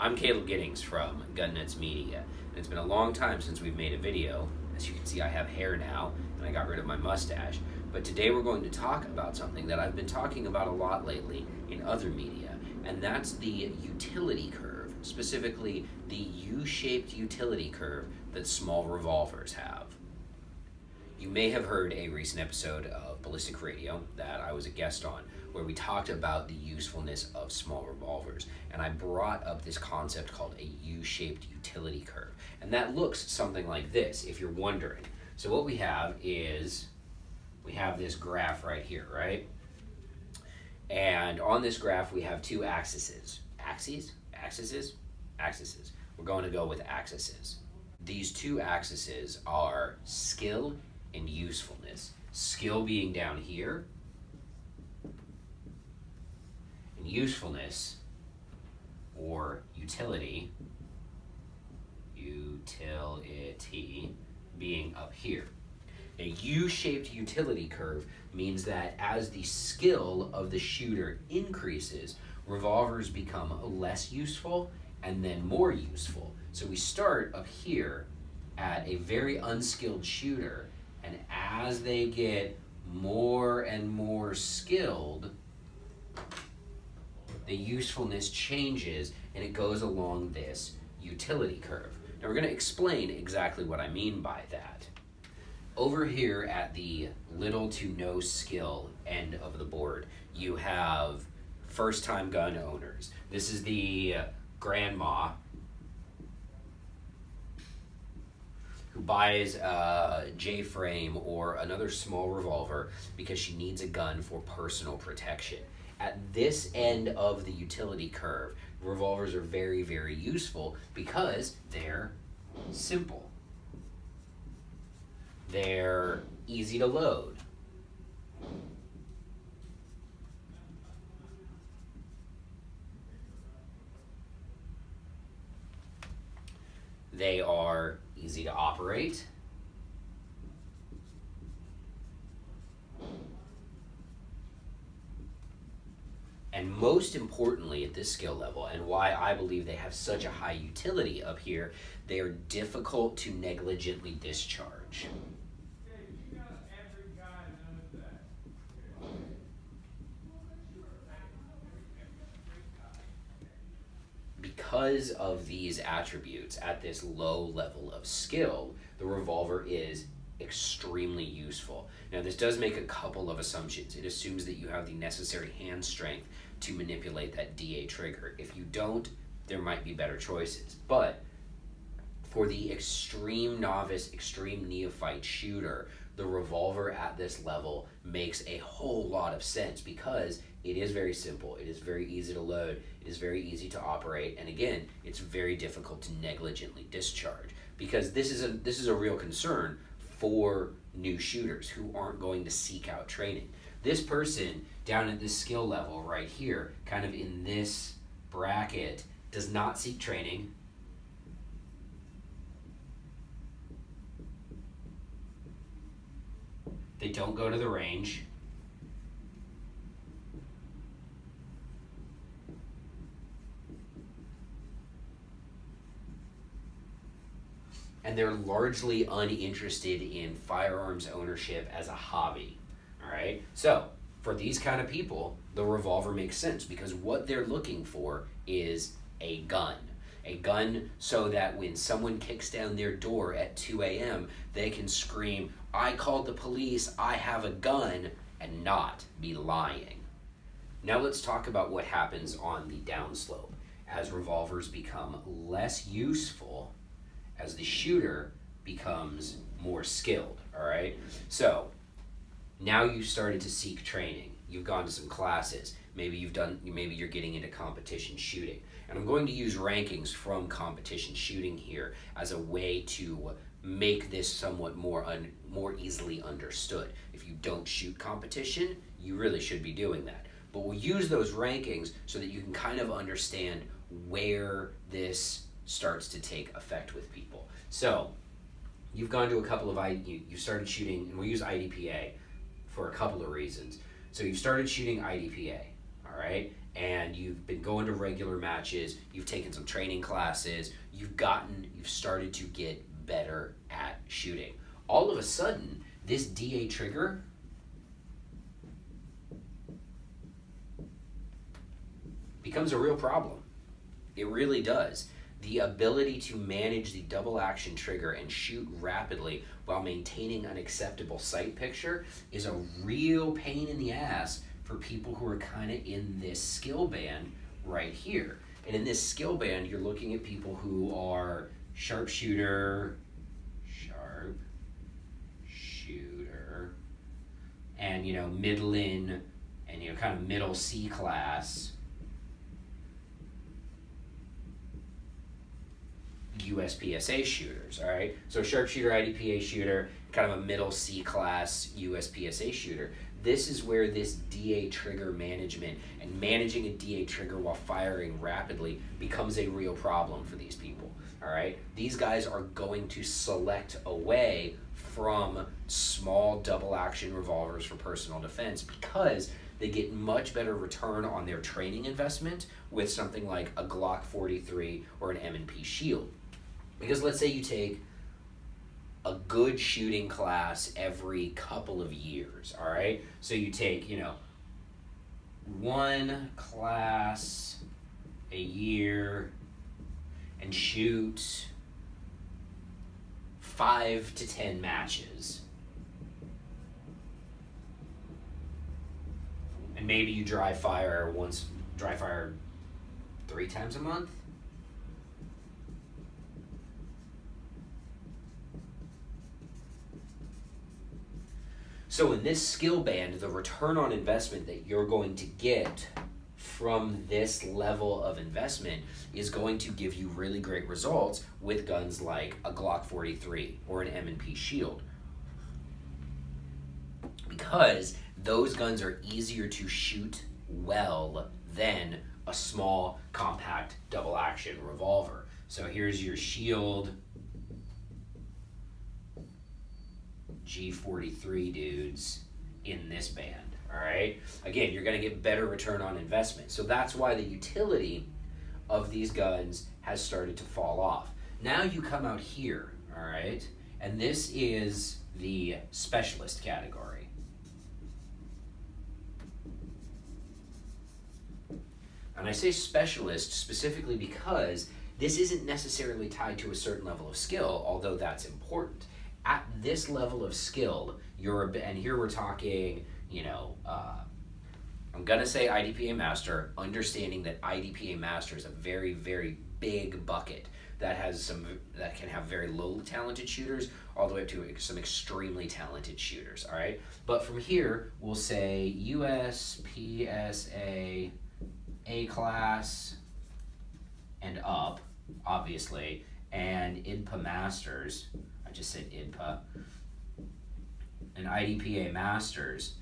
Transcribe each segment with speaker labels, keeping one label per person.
Speaker 1: I'm Caleb Giddings from Gunnuts Media, and it's been a long time since we've made a video. As you can see, I have hair now, and I got rid of my mustache. But today we're going to talk about something that I've been talking about a lot lately in other media, and that's the utility curve, specifically the U-shaped utility curve that small revolvers have. You may have heard a recent episode of Ballistic Radio that I was a guest on, where we talked about the usefulness of small revolvers. And I brought up this concept called a U-shaped utility curve. And that looks something like this, if you're wondering. So what we have is, we have this graph right here, right? And on this graph, we have two axes. Axes? Axes? Axes. We're going to go with axes. These two axes are skill and usefulness. Skill being down here, and usefulness or utility, utility being up here. A U-shaped utility curve means that as the skill of the shooter increases, revolvers become less useful and then more useful. So we start up here at a very unskilled shooter, and as they get more and more skilled, the usefulness changes and it goes along this utility curve. Now we're going to explain exactly what I mean by that. Over here at the little to no skill end of the board, you have first time gun owners. This is the grandma who buys a J-frame or another small revolver because she needs a gun for personal protection. At this end of the utility curve, revolvers are very, very useful because they're simple. They're easy to load. They are easy to operate. And most importantly at this skill level, and why I believe they have such a high utility up here, they are difficult to negligently discharge. Because of these attributes at this low level of skill, the revolver is extremely useful. Now, this does make a couple of assumptions. It assumes that you have the necessary hand strength to manipulate that DA trigger. If you don't, there might be better choices. But for the extreme novice, extreme neophyte shooter, the revolver at this level makes a whole lot of sense because it is very simple, it is very easy to load, it is very easy to operate, and again, it's very difficult to negligently discharge because this is a this is a real concern for new shooters who aren't going to seek out training. This person down at this skill level right here, kind of in this bracket, does not seek training. They don't go to the range. And they're largely uninterested in firearms ownership as a hobby. All right. So for these kind of people, the revolver makes sense because what they're looking for is a gun. A gun so that when someone kicks down their door at 2 a.m., they can scream, I called the police, I have a gun, and not be lying. Now let's talk about what happens on the downslope as revolvers become less useful as the shooter becomes more skilled, all right? So now you've started to seek training. You've gone to some classes. Maybe you've done, maybe you're getting into competition shooting. And I'm going to use rankings from competition shooting here as a way to make this somewhat more un, more easily understood. If you don't shoot competition, you really should be doing that. But we'll use those rankings so that you can kind of understand where this starts to take effect with people. So you've gone to a couple of you, you started shooting, and we use IDPA for a couple of reasons. So you've started shooting IDPA, all right, and you've been going to regular matches, you've taken some training classes, you've gotten, you've started to get better at shooting. All of a sudden, this DA trigger becomes a real problem. It really does. The ability to manage the double action trigger and shoot rapidly while maintaining an acceptable sight picture is a real pain in the ass for people who are kind of in this skill band right here. And in this skill band, you're looking at people who are sharpshooter, sharp shooter, and you know, middling and you know, kind of middle C class. USPSA shooters, all right? So sharpshooter, IDPA shooter, kind of a middle C class USPSA shooter. This is where this DA trigger management and managing a DA trigger while firing rapidly becomes a real problem for these people. All right, these guys are going to select away from small double action revolvers for personal defense because they get much better return on their training investment with something like a Glock 43 or an M&P Shield. Because let's say you take a good shooting class every couple of years, all right? So you take, you know, one class a year and shoot five to ten matches. And maybe you dry fire once, dry fire three times a month. So in this skill band, the return on investment that you're going to get from this level of investment is going to give you really great results with guns like a Glock 43 or an M&P Shield. Because those guns are easier to shoot well than a small, compact, double action revolver. So here's your Shield G43 dudes in this band. All right. Again, you're going to get better return on investment. So that's why the utility of these guns has started to fall off. Now you come out here, all right, and this is the specialist category. And I say specialist specifically because this isn't necessarily tied to a certain level of skill, although that's important at this level of skill, you're a, and here we're talking, you know, uh, I'm gonna say IDPA master, understanding that IDPA master is a very very big bucket that has some that can have very low talented shooters all the way up to some extremely talented shooters. All right, but from here we'll say USPSA A class and up, obviously, and IDPA masters just said IDPA, an IDPA Masters,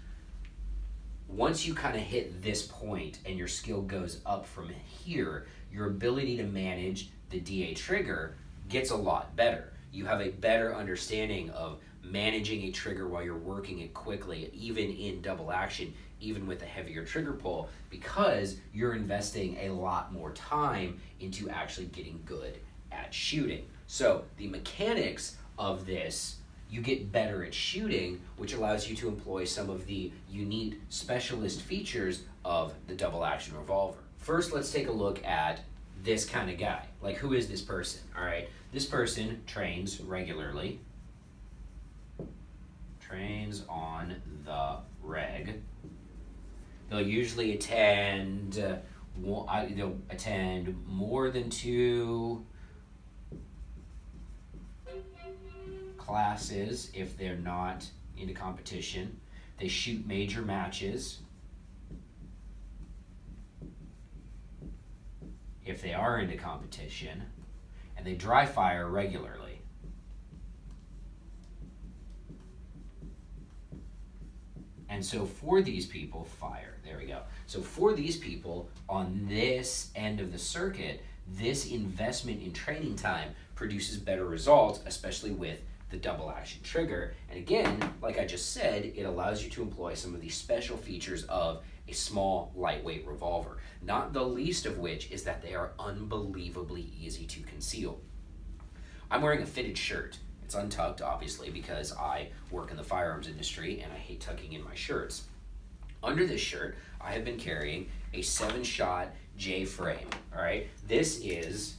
Speaker 1: once you kind of hit this point and your skill goes up from here, your ability to manage the DA trigger gets a lot better. You have a better understanding of managing a trigger while you're working it quickly, even in double action, even with a heavier trigger pull, because you're investing a lot more time into actually getting good at shooting. So the mechanics of this, you get better at shooting, which allows you to employ some of the unique specialist features of the double action revolver. First, let's take a look at this kind of guy. Like, who is this person? All right, this person trains regularly, trains on the reg. They'll usually attend, uh, they'll attend more than two classes if they're not into competition. They shoot major matches. If they are into competition, and they dry fire regularly. And so for these people, fire, there we go. So for these people on this end of the circuit, this investment in training time produces better results, especially with the double action trigger. And again, like I just said, it allows you to employ some of the special features of a small, lightweight revolver. Not the least of which is that they are unbelievably easy to conceal. I'm wearing a fitted shirt. It's untucked, obviously, because I work in the firearms industry and I hate tucking in my shirts. Under this shirt, I have been carrying a seven shot J frame. All right, this is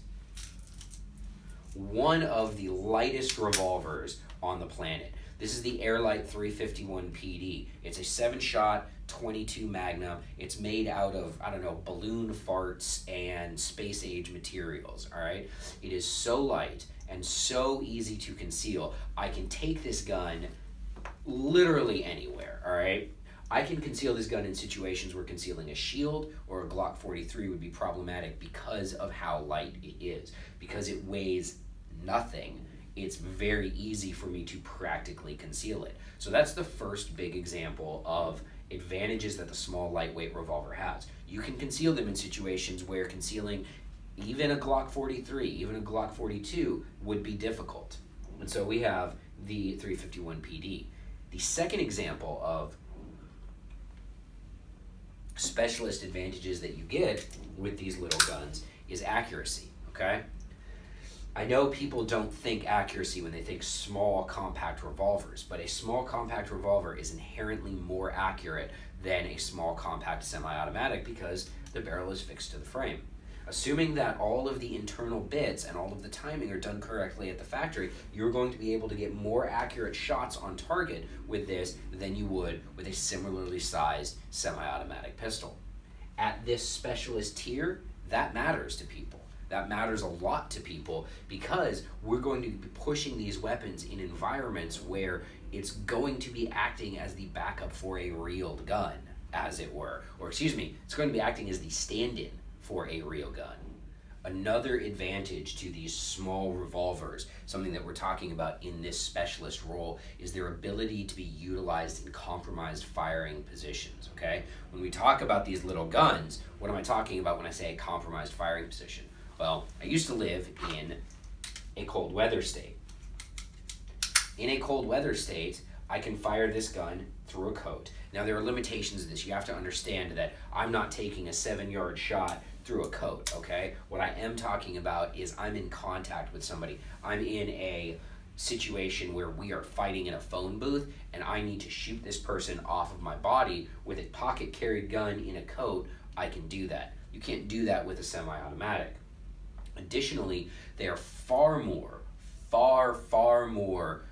Speaker 1: one of the lightest revolvers on the planet. This is the AirLite 351 PD. It's a seven shot 22 Magnum. It's made out of, I don't know, balloon farts and space age materials. All right, it is so light and so easy to conceal. I can take this gun literally anywhere. All right. I can conceal this gun in situations where concealing a shield or a Glock 43 would be problematic because of how light it is. Because it weighs nothing, it's very easy for me to practically conceal it. So that's the first big example of advantages that the small lightweight revolver has. You can conceal them in situations where concealing even a Glock 43, even a Glock 42 would be difficult. And so we have the 351 PD. The second example of specialist advantages that you get with these little guns is accuracy, okay? I know people don't think accuracy when they think small compact revolvers, but a small compact revolver is inherently more accurate than a small compact semi-automatic because the barrel is fixed to the frame. Assuming that all of the internal bits and all of the timing are done correctly at the factory, you're going to be able to get more accurate shots on target with this than you would with a similarly sized semi-automatic pistol. At this specialist tier, that matters to people. That matters a lot to people because we're going to be pushing these weapons in environments where it's going to be acting as the backup for a real gun, as it were. Or, excuse me, it's going to be acting as the stand in for a real gun. Another advantage to these small revolvers, something that we're talking about in this specialist role, is their ability to be utilized in compromised firing positions. Okay? When we talk about these little guns, what am I talking about when I say a compromised firing position? Well, I used to live in a cold weather state. In a cold weather state, I can fire this gun through a coat. Now, there are limitations to this. You have to understand that I'm not taking a seven yard shot through a coat, okay? What I am talking about is I'm in contact with somebody. I'm in a situation where we are fighting in a phone booth and I need to shoot this person off of my body with a pocket carried gun in a coat, I can do that. You can't do that with a semi automatic. Additionally, they are far more, far, far more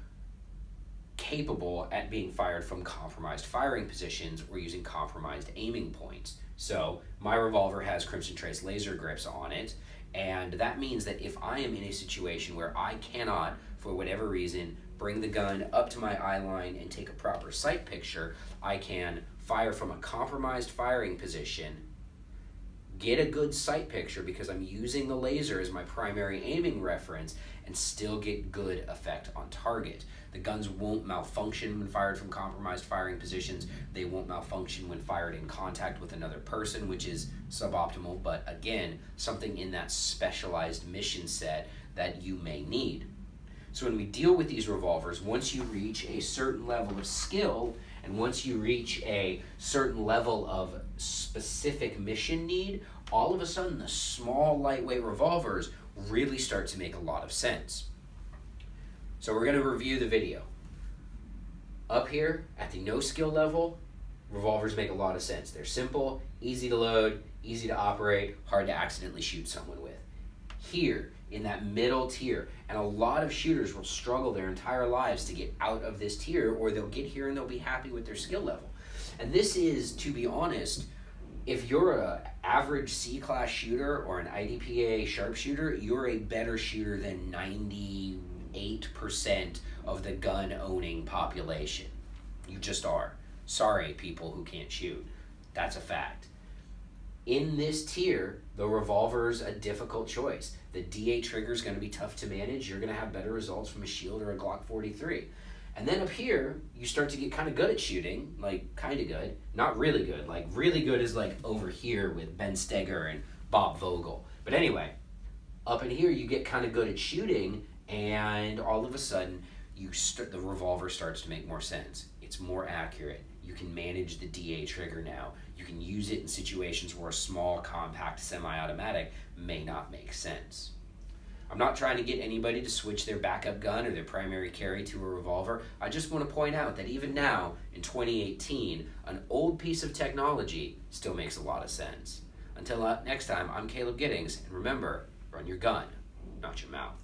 Speaker 1: capable at being fired from compromised firing positions or using compromised aiming points. So my revolver has Crimson Trace laser grips on it, and that means that if I am in a situation where I cannot, for whatever reason, bring the gun up to my eye line and take a proper sight picture, I can fire from a compromised firing position, get a good sight picture because I'm using the laser as my primary aiming reference, and still get good effect on target. The guns won't malfunction when fired from compromised firing positions. They won't malfunction when fired in contact with another person, which is suboptimal, but again, something in that specialized mission set that you may need. So when we deal with these revolvers, once you reach a certain level of skill, and once you reach a certain level of specific mission need, all of a sudden the small lightweight revolvers really start to make a lot of sense. So we're going to review the video. Up here at the no skill level, revolvers make a lot of sense. They're simple, easy to load, easy to operate, hard to accidentally shoot someone with. Here, in that middle tier, and a lot of shooters will struggle their entire lives to get out of this tier, or they'll get here and they'll be happy with their skill level. And this is, to be honest, if you're a average C class shooter or an IDPA sharpshooter, you're a better shooter than 90 8% of the gun owning population. You just are. Sorry, people who can't shoot. That's a fact. In this tier, the revolver's a difficult choice. The DA trigger is going to be tough to manage. You're going to have better results from a shield or a Glock 43. And then up here, you start to get kind of good at shooting, like kind of good, not really good. Like really good is like over here with Ben Stoeger and Bob Vogel. But anyway, up in here, you get kind of good at shooting, and all of a sudden you start the revolver starts to make more sense it's more accurate You can manage the DA trigger now. You can use it in situations where a small, compact semi automatic may not make sense. I'm not trying to get anybody to switch their backup gun or their primary carry to a revolver. I just want to point out that even now, in 2018, an old piece of technology still makes a lot of sense. Until uh, next time, I'm Caleb Giddings, and remember run your gun, not your mouth.